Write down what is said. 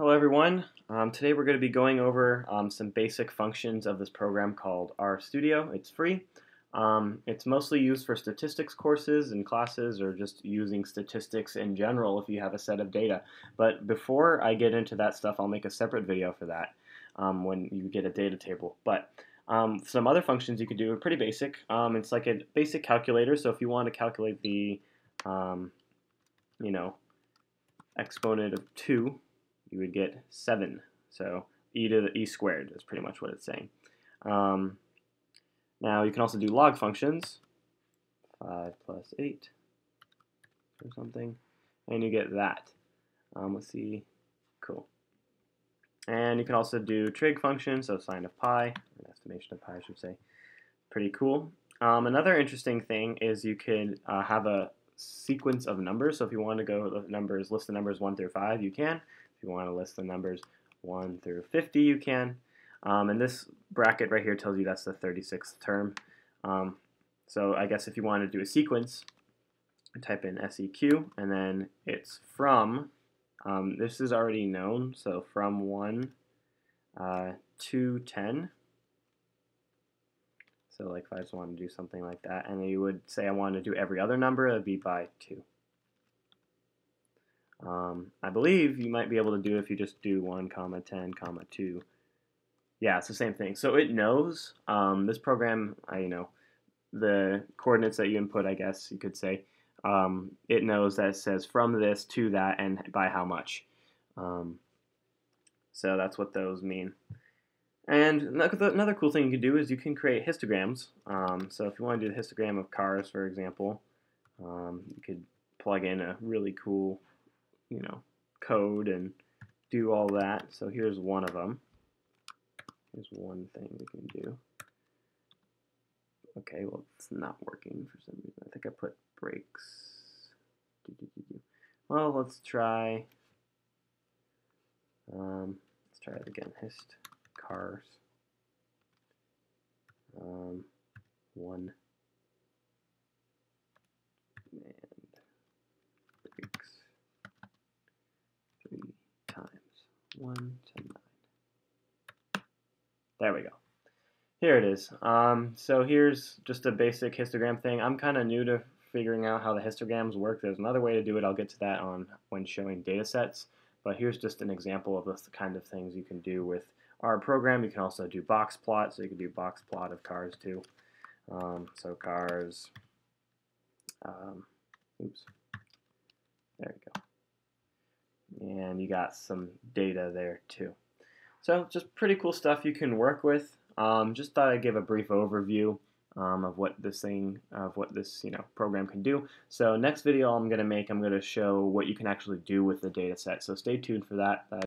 Hello everyone. Um, today we're going to be going over um, some basic functions of this program called RStudio. It's free. Um, it's mostly used for statistics courses and classes or just using statistics in general if you have a set of data. But before I get into that stuff, I'll make a separate video for that um, when you get a data table. But um, some other functions you could do are pretty basic. Um, it's like a basic calculator, so if you want to calculate the, you know, exponent of 2, you would get 7. So e to the e squared is pretty much what it's saying. Um, now you can also do log functions, 5 plus 8 or something, and you get that. Um, let's see, cool. And you can also do trig functions, so sine of pi, an estimation of pi I should say. Pretty cool. Um, another interesting thing is you could uh, have a sequence of numbers. So if you want to go the numbers, list the numbers 1 through 5, you can. If you want to list the numbers 1 through 50, you can. Um, and this bracket right here tells you that's the 36th term. Um, so I guess if you want to do a sequence, type in SEQ, and then it's from, um, this is already known, so from 1 uh, to 10. So like if I just want to do something like that, and you would say I want to do every other number, it would be by 2. Um, I believe you might be able to do if you just do 1 comma 10 comma 2. Yeah, it's the same thing. So it knows um, this program, I, you know, the coordinates that you input, I guess you could say, um, it knows that it says from this to that and by how much. Um, so that's what those mean. And another cool thing you can do is you can create histograms. Um, so if you want to do the histogram of cars, for example, um, you could plug in a really cool you know, code and do all that. So here's one of them. Here's one thing we can do. Okay, well, it's not working for some reason. I think I put breaks. Well, let's try. Um, let's try it again. Hist cars. Um, one 1 to 9. There we go. Here it is. Um, so here's just a basic histogram thing. I'm kind of new to figuring out how the histograms work. There's another way to do it. I'll get to that on when showing data sets. But here's just an example of the kind of things you can do with our program. You can also do box plot, so you can do box plot of cars too. Um, so cars, um, oops, there we go got some data there too. So just pretty cool stuff you can work with. Um, just thought I'd give a brief overview um, of what this thing, of what this you know program can do. So next video I'm going to make, I'm going to show what you can actually do with the data set. So stay tuned for that.